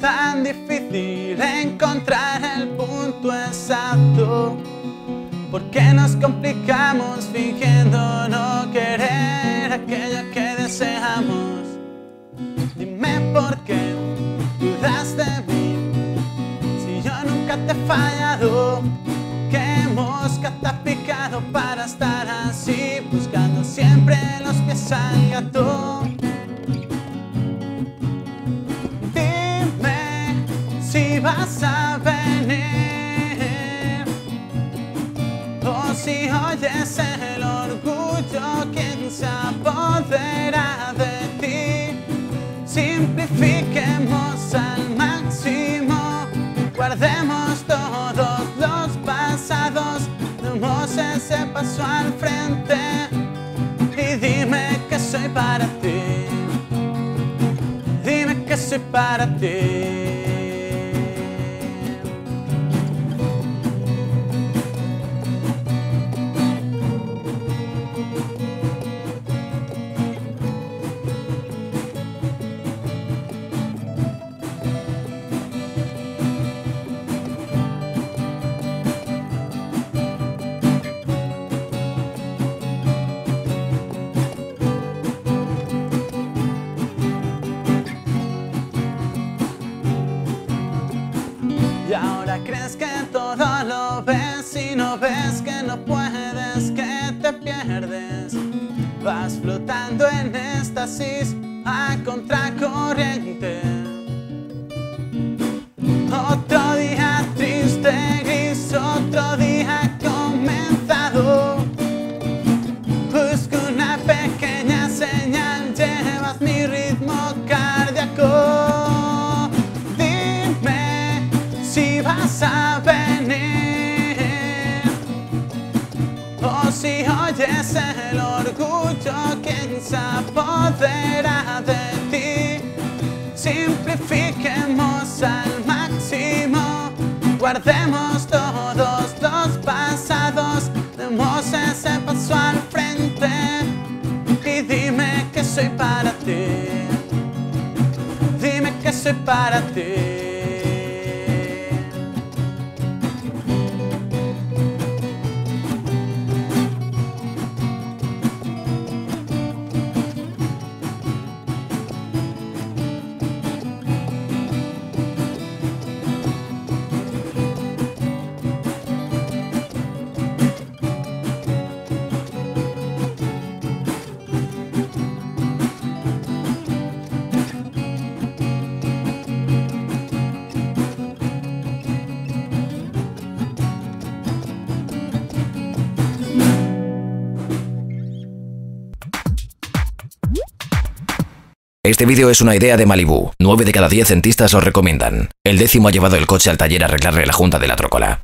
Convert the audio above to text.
tan difícil encontrar el punto exacto? ¿Por qué nos complicamos fingiendo no querer aquello que deseamos? Dime por qué dudas de mí si yo nunca te he fallado. ¿Qué mosca te ha picado para estar así buscando siempre los pies al gato? Vas a venir o si oyes el orgullo quien se apodera de ti. Simplifiquemos al máximo, guardemos todos los pasados, demos ese paso al frente y dime que soy para ti. Dime que soy para ti. Ves y no ves que no puedes, que te pierdes. Vas flotando en éxtasis a contracorriente. Otro o si oyes el orgullo quien se apodera de ti. Simplifiquemos al máximo, guardemos todos los pasados, demos ese paso al frente y dime que soy para ti. Dime que soy para ti. Este vídeo es una idea de Malibu. 9 de cada 10 dentistas lo recomiendan. El décimo ha llevado el coche al taller a arreglarle la junta de la trócola.